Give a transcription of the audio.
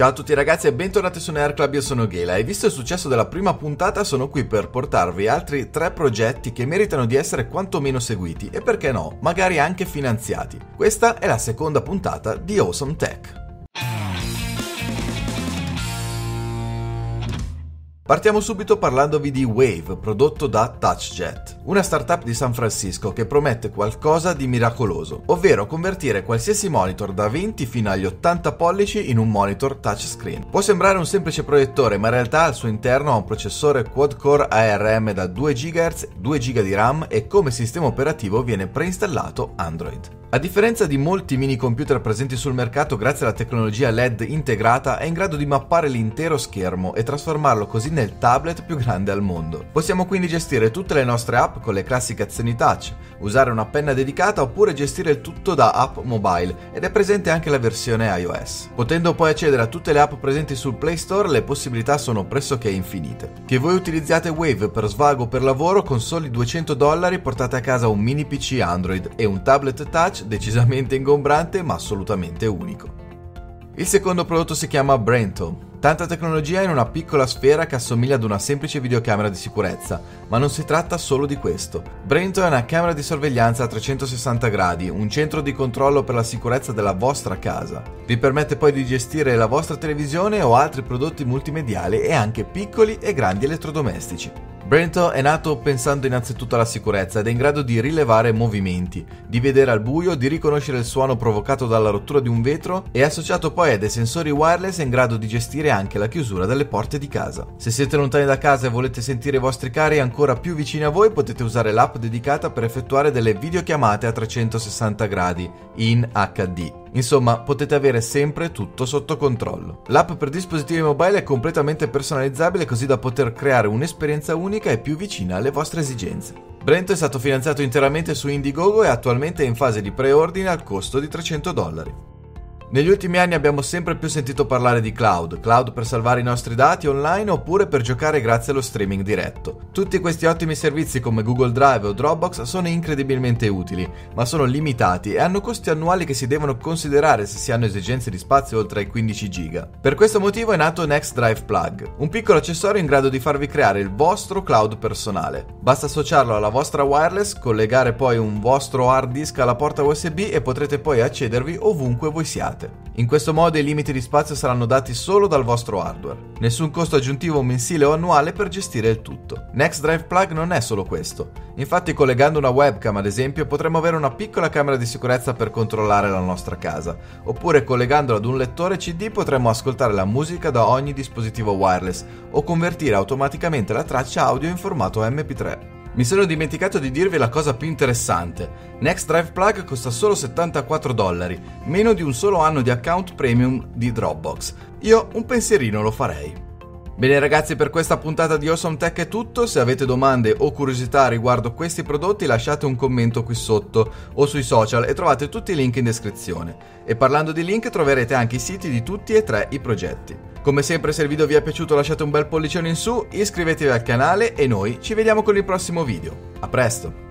Ciao a tutti ragazzi e bentornati su Nerd Club, io sono Ghela e visto il successo della prima puntata sono qui per portarvi altri tre progetti che meritano di essere quantomeno seguiti e perché no, magari anche finanziati. Questa è la seconda puntata di Awesome Tech. Partiamo subito parlandovi di Wave, prodotto da TouchJet, una startup di San Francisco che promette qualcosa di miracoloso, ovvero convertire qualsiasi monitor da 20 fino agli 80 pollici in un monitor touchscreen. Può sembrare un semplice proiettore, ma in realtà al suo interno ha un processore quad-core ARM da 2 GHz, 2 GB di RAM e come sistema operativo viene preinstallato Android. A differenza di molti mini computer presenti sul mercato, grazie alla tecnologia LED integrata, è in grado di mappare l'intero schermo e trasformarlo così nel tablet più grande al mondo. Possiamo quindi gestire tutte le nostre app con le classiche azioni touch, usare una penna dedicata oppure gestire il tutto da app mobile ed è presente anche la versione iOS. Potendo poi accedere a tutte le app presenti sul Play Store, le possibilità sono pressoché infinite. Che voi utilizziate Wave per svago o per lavoro, con soli 200 dollari portate a casa un mini PC Android e un tablet touch decisamente ingombrante ma assolutamente unico. Il secondo prodotto si chiama Brento. Tanta tecnologia in una piccola sfera che assomiglia ad una semplice videocamera di sicurezza, ma non si tratta solo di questo. Brento è una camera di sorveglianza a 360 gradi, un centro di controllo per la sicurezza della vostra casa. Vi permette poi di gestire la vostra televisione o altri prodotti multimediali e anche piccoli e grandi elettrodomestici. Brento è nato pensando innanzitutto alla sicurezza ed è in grado di rilevare movimenti, di vedere al buio, di riconoscere il suono provocato dalla rottura di un vetro e associato poi a dei sensori wireless è in grado di gestire anche la chiusura delle porte di casa. Se siete lontani da casa e volete sentire i vostri cari ancora più vicini a voi potete usare l'app dedicata per effettuare delle videochiamate a 360 gradi in HD. Insomma, potete avere sempre tutto sotto controllo. L'app per dispositivi mobile è completamente personalizzabile così da poter creare un'esperienza unica e più vicina alle vostre esigenze. Brento è stato finanziato interamente su Indiegogo e attualmente è in fase di preordine al costo di 300 dollari. Negli ultimi anni abbiamo sempre più sentito parlare di cloud, cloud per salvare i nostri dati online oppure per giocare grazie allo streaming diretto. Tutti questi ottimi servizi come Google Drive o Dropbox sono incredibilmente utili, ma sono limitati e hanno costi annuali che si devono considerare se si hanno esigenze di spazio oltre ai 15 giga. Per questo motivo è nato Next Drive Plug, un piccolo accessorio in grado di farvi creare il vostro cloud personale. Basta associarlo alla vostra wireless, collegare poi un vostro hard disk alla porta USB e potrete poi accedervi ovunque voi siate giornate. In questo modo i limiti di spazio saranno dati solo dal vostro hardware. Nessun costo aggiuntivo mensile o annuale per gestire il tutto. Next Drive Plug non è solo questo. Infatti collegando una webcam ad esempio potremmo avere una piccola camera di sicurezza per controllare la nostra casa. Oppure collegandola ad un lettore CD potremmo ascoltare la musica da ogni dispositivo wireless o convertire automaticamente la traccia audio in formato MP3. Mi sono dimenticato di dirvi la cosa più interessante. Next Drive Plug costa solo 74 dollari, meno di un solo anno di account premium di Dropbox. Io un pensierino lo farei. Bene ragazzi, per questa puntata di Awesome Tech è tutto. Se avete domande o curiosità riguardo questi prodotti lasciate un commento qui sotto o sui social e trovate tutti i link in descrizione. E parlando di link troverete anche i siti di tutti e tre i progetti. Come sempre se il video vi è piaciuto lasciate un bel pollicione in su, iscrivetevi al canale e noi ci vediamo con il prossimo video. A presto!